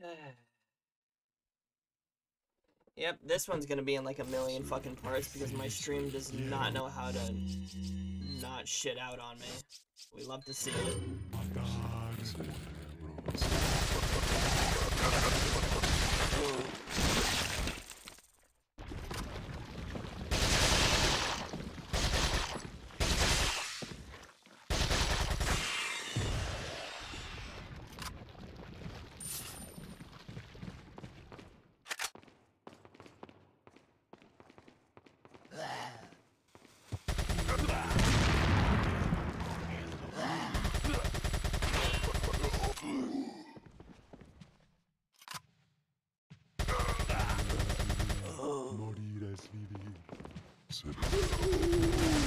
Yep, this one's gonna be in like a million fucking parts because my stream does not know how to not shit out on me. We love to see it. Oh Morir Ser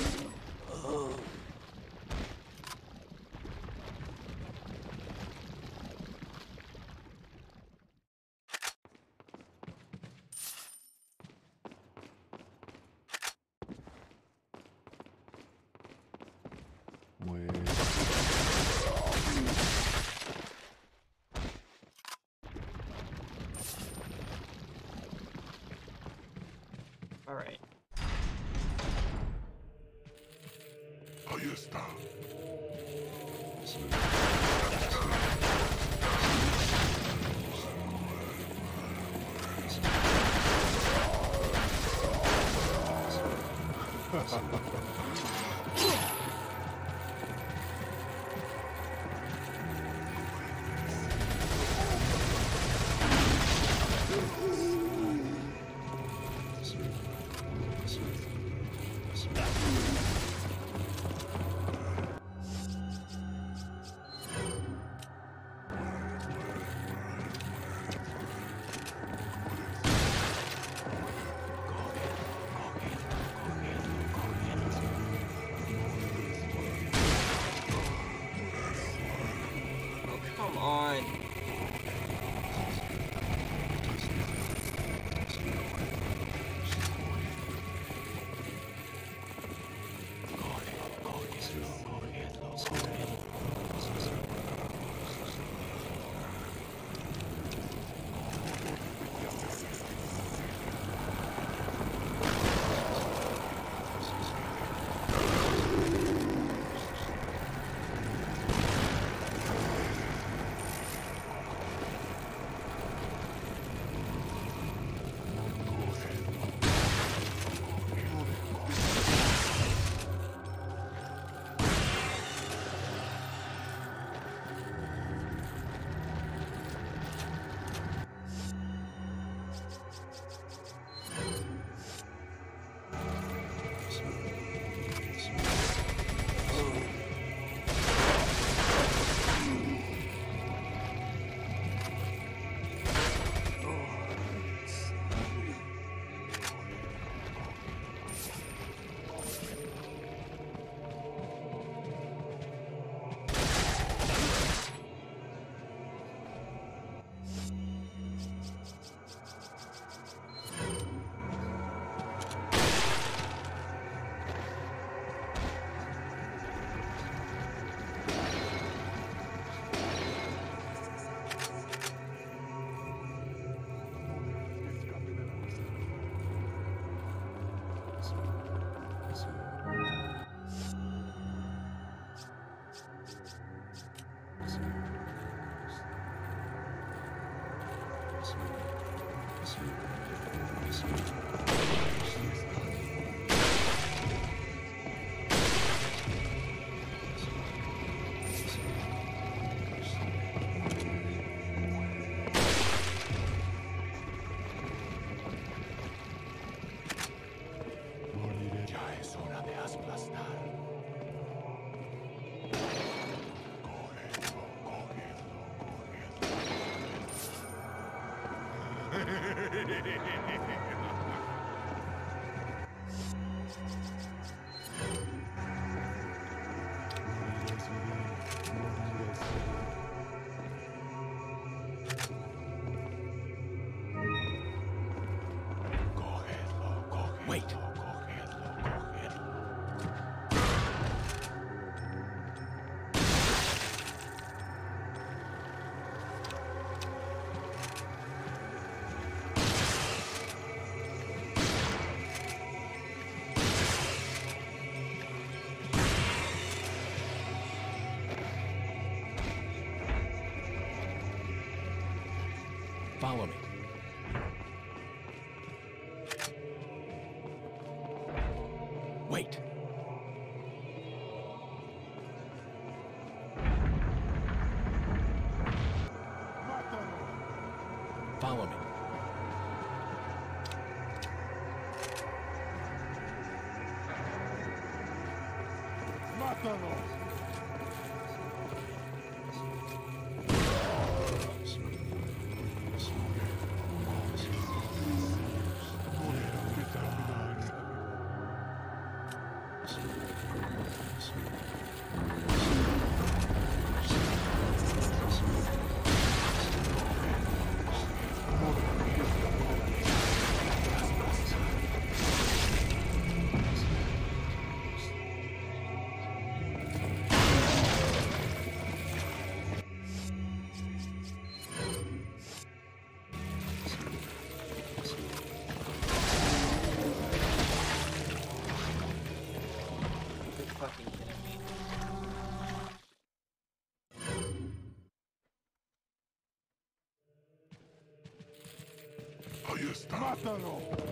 またの。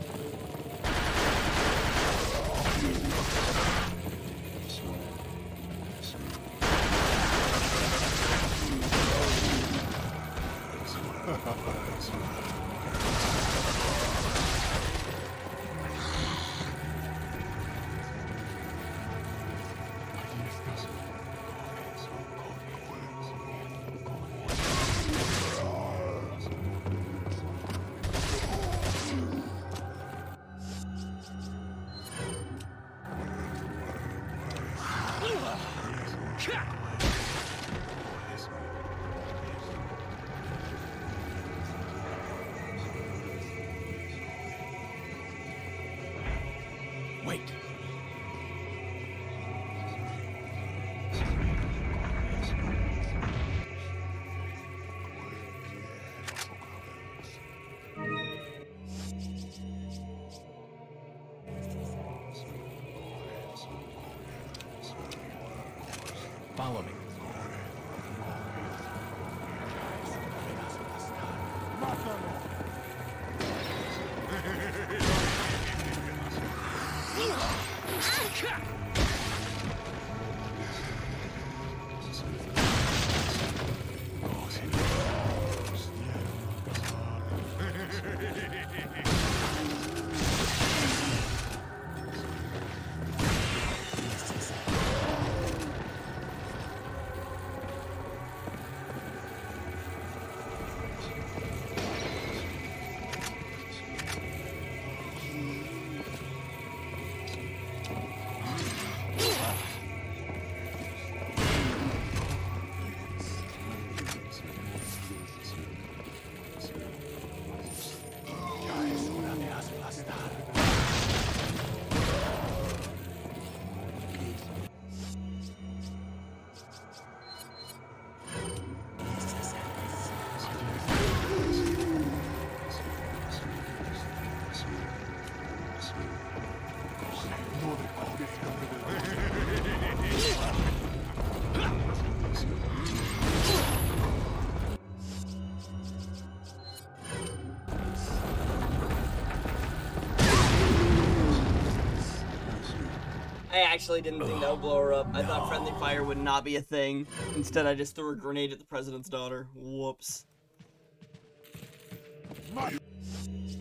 I actually didn't think that would blow her up. I thought friendly fire would not be a thing. Instead, I just threw a grenade at the president's daughter. Whoops.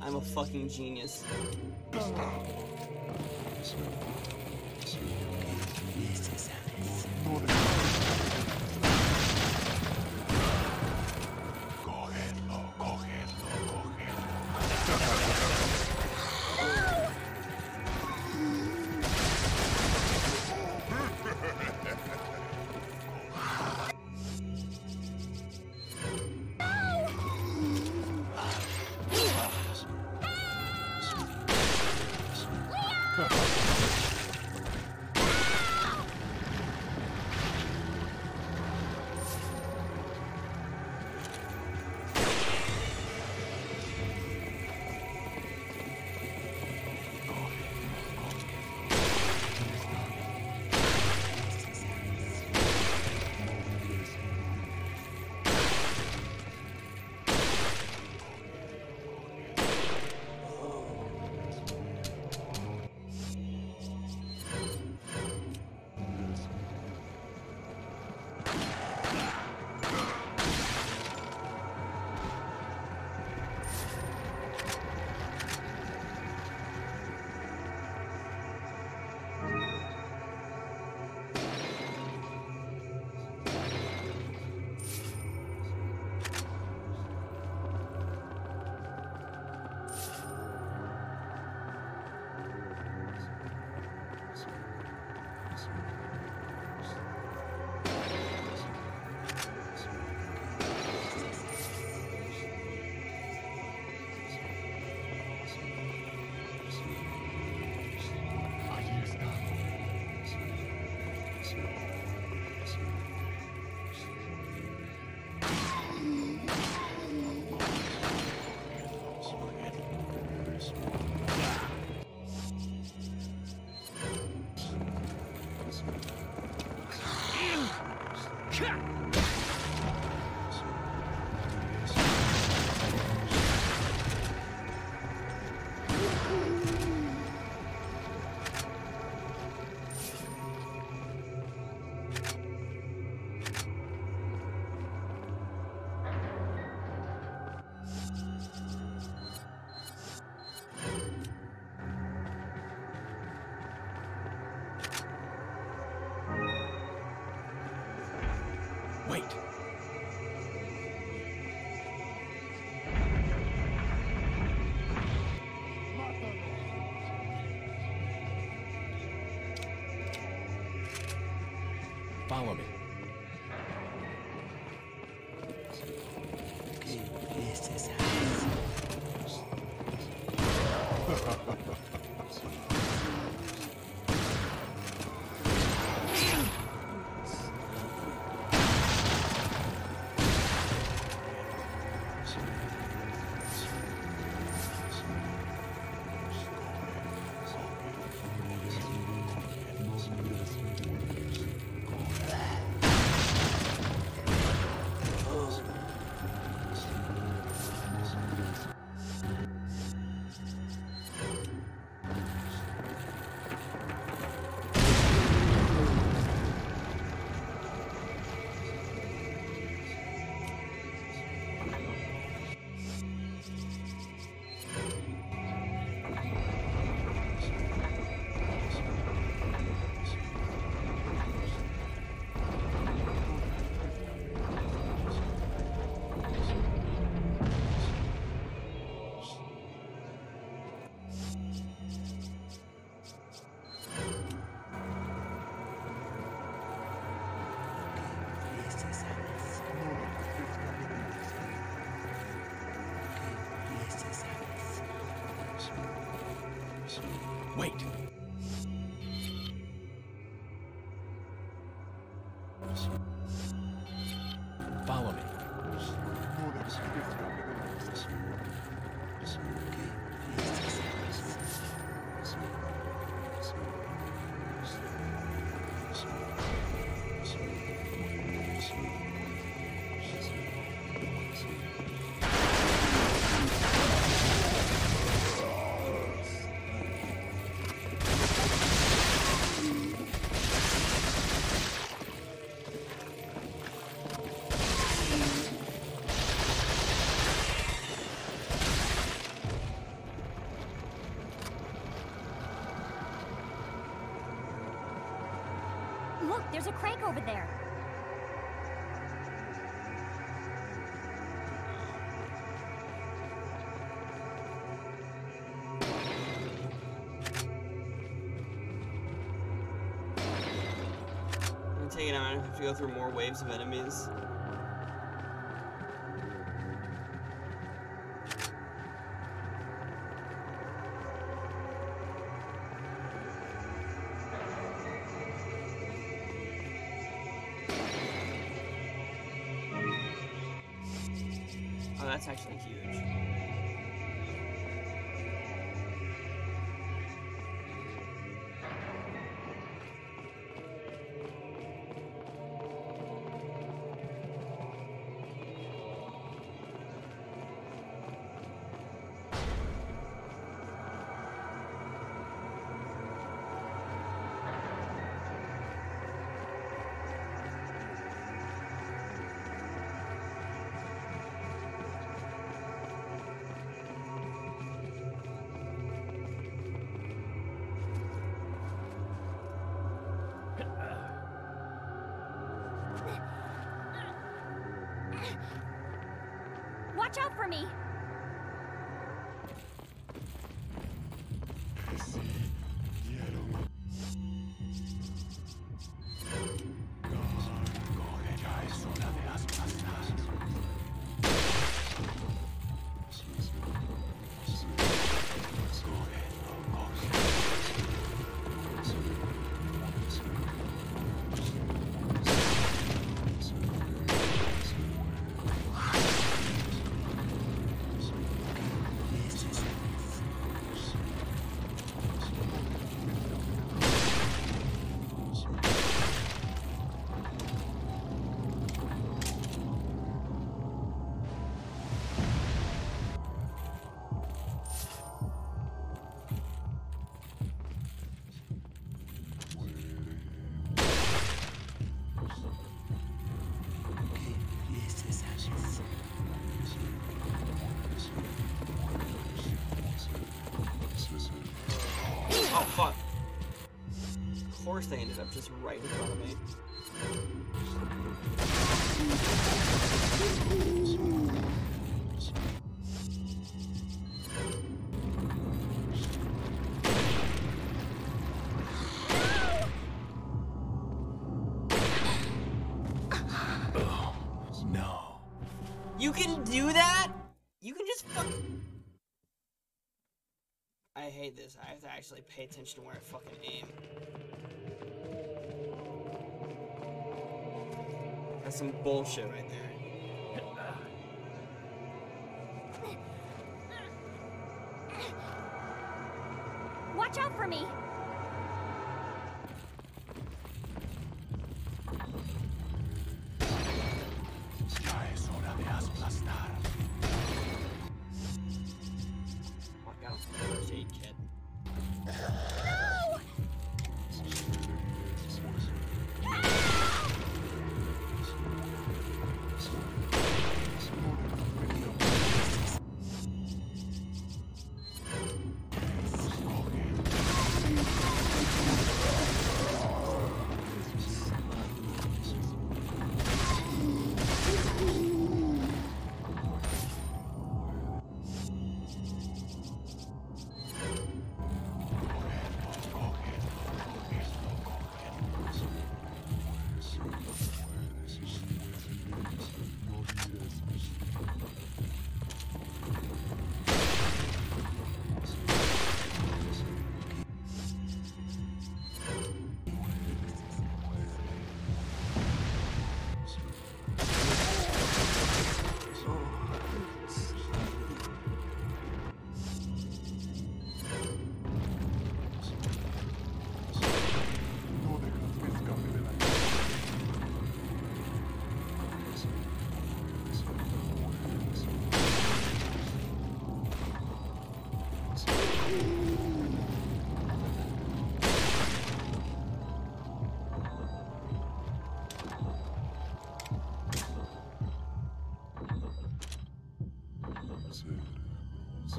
I'm a fucking genius. Follow me. There's a crank over there. I'm taking out. I have to go through more waves of enemies. Me! course they ended up just right in front of me. Oh, no. You can do that? You can just I hate this. I have to actually pay attention to where I fucking aim. That's some bullshit right there. Watch out for me!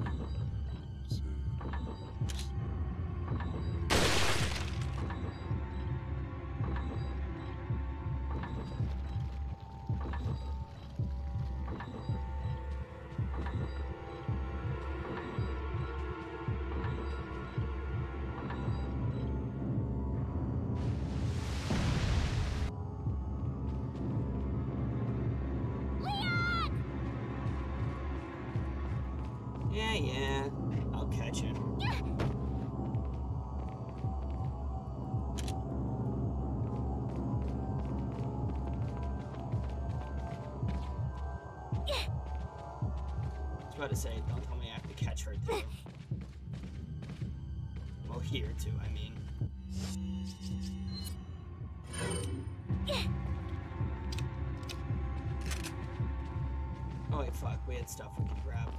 isso. her too. Well, here too, I mean. Oh wait, fuck, we had stuff we could grab.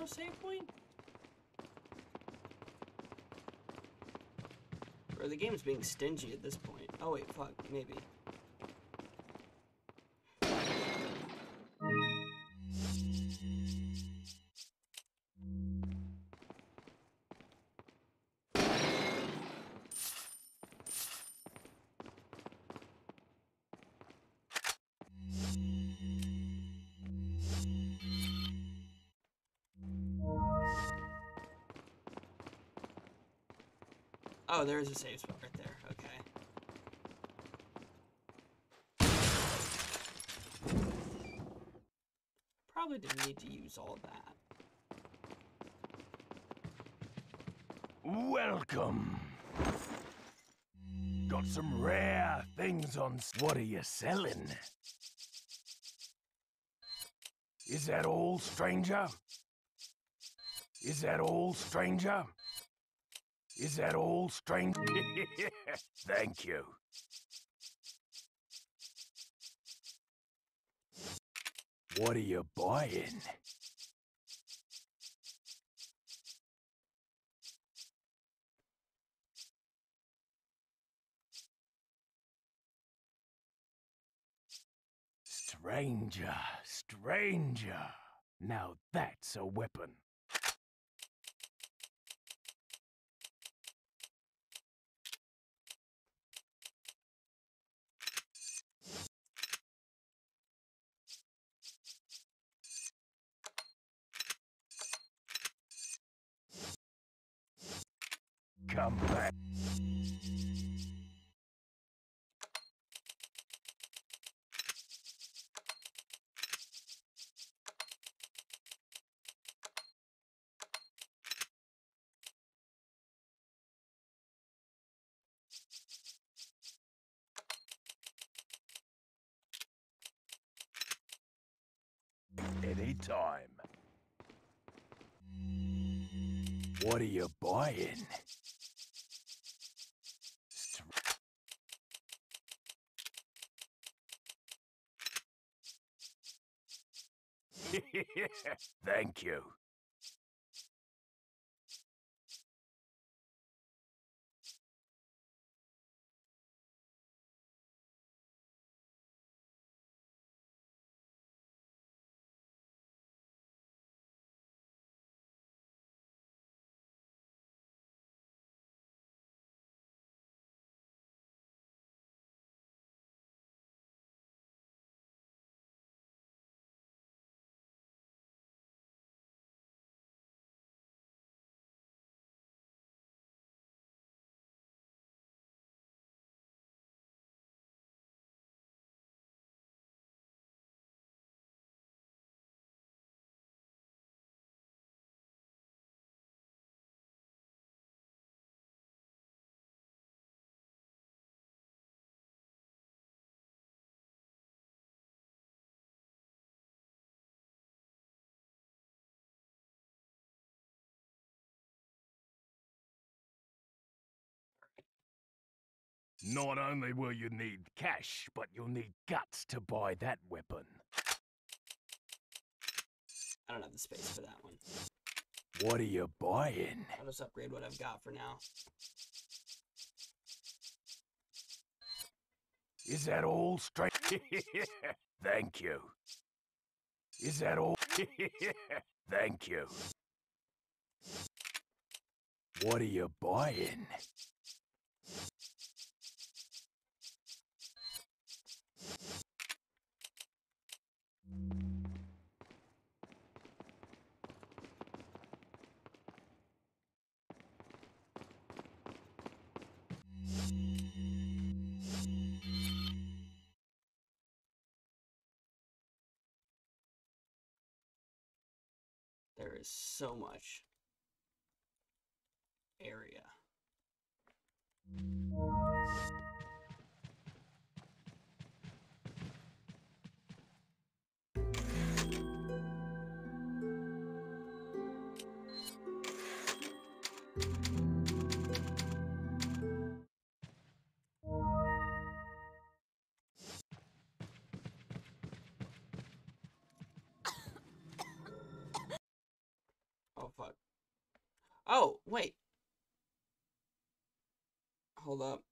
Or save point? Bro, the game's being stingy at this point. Oh wait, fuck, maybe. Oh, there is a safe spot right there. Okay. Probably didn't need to use all that. Welcome. Got some rare things on. What are you selling? Is that all, stranger? Is that all, stranger? Is that all, stranger? Thank you. What are you buying? Stranger, stranger. Now that's a weapon. Come back. Anytime. What are you buying? Thank you. Not only will you need cash, but you'll need guts to buy that weapon. I don't have the space for that one. What are you buying? I'll just upgrade what I've got for now. Is that all straight? Thank you. Is that all? Thank you. What are you buying? There is so much area. Fuck. Oh, wait. Hold up.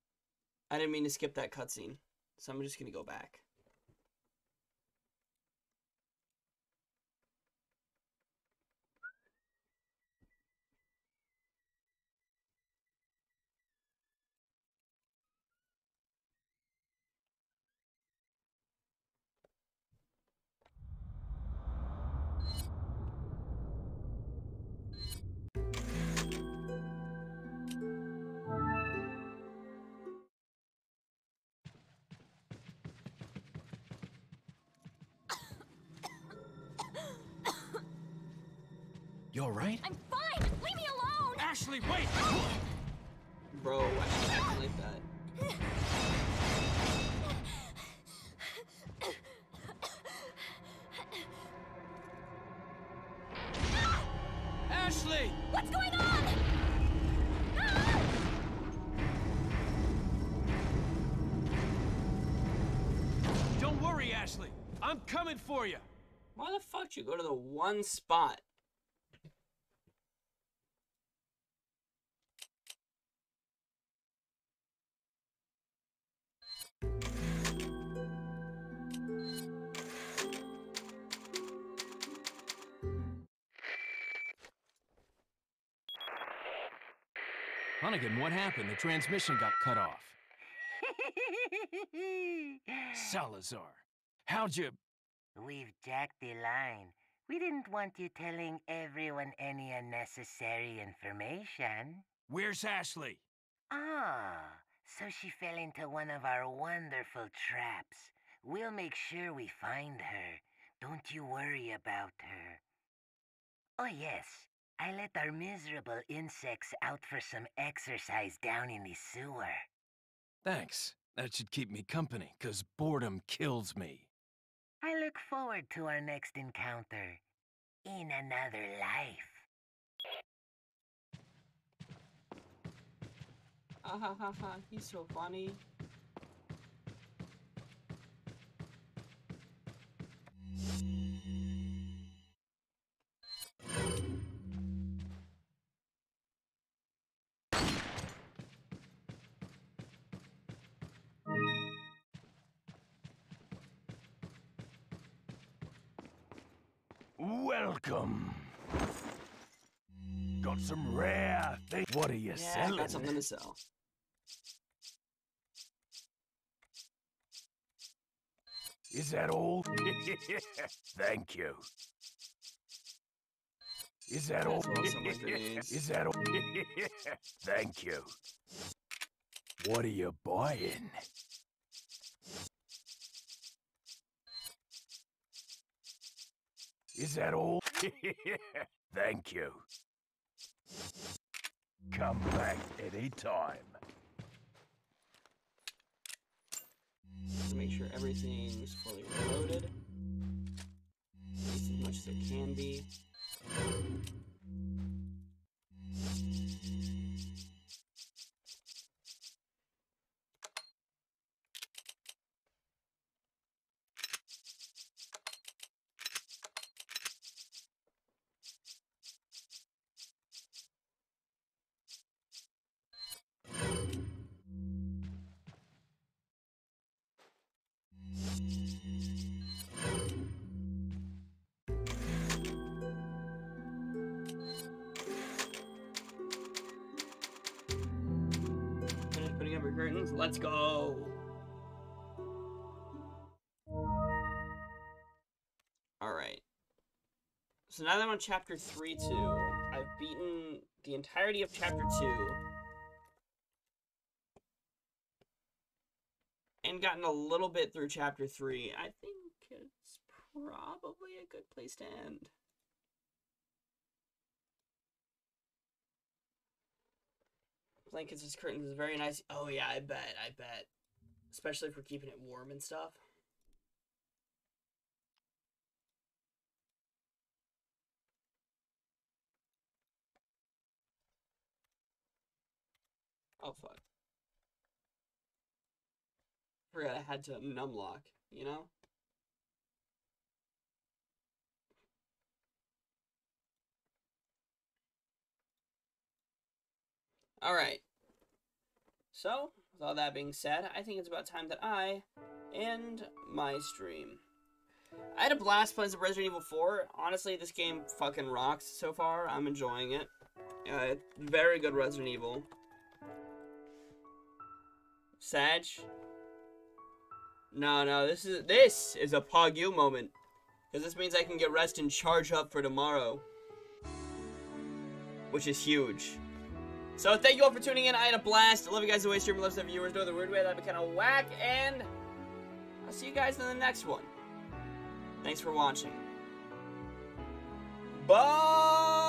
I didn't mean to skip that cutscene. So I'm just gonna go back. You? I'm fine! Leave me alone! Ashley, wait! Bro, why are you like that? Ashley! What's going on? Ah! Don't worry, Ashley. I'm coming for you. Why the fuck did you go to the one spot? Hunnigan, what happened? The transmission got cut off. Salazar, how'd you... We've jacked the line. We didn't want you telling everyone any unnecessary information. Where's Ashley? Ah, so she fell into one of our wonderful traps. We'll make sure we find her. Don't you worry about her. Oh, yes. I let our miserable insects out for some exercise down in the sewer. Thanks. That should keep me company, 'cause boredom kills me. I look forward to our next encounter. In another life. Ah ha ha ha, he's so funny. Welcome. Got some rare things. What are you Yeah, I selling? got something to sell. Is that all? Thank you. Is that all? As well as some like grenades. Is that all? Thank you. What are you buying? Is that all? Thank you. Come back anytime. To make sure everything's fully reloaded. As much as it can be. Go. All right. So now that I'm on chapter 3 2, I've beaten the entirety of chapter 2 and gotten a little bit through chapter 3. I think it's probably a good place to end. Blankets as curtains is very nice. Oh yeah, I bet, I bet. Especially for keeping it warm and stuff. Oh fuck. Forgot I had to numlock, you know? Alright. So, with all that being said, I think it's about time that I end my stream. I had a blast playing some Resident Evil 4. Honestly, this game fucking rocks so far. I'm enjoying it. Uh, very good Resident Evil. Sadge? No, no, this is this is a Pog U moment. Because this means I can get rest and charge up for tomorrow. Which is huge. So thank you all for tuning in. I had a blast. I love you guys the way stream loves the viewers. Know the weird way that'd be kind of whack. And I'll see you guys in the next one. Thanks for watching. Bye.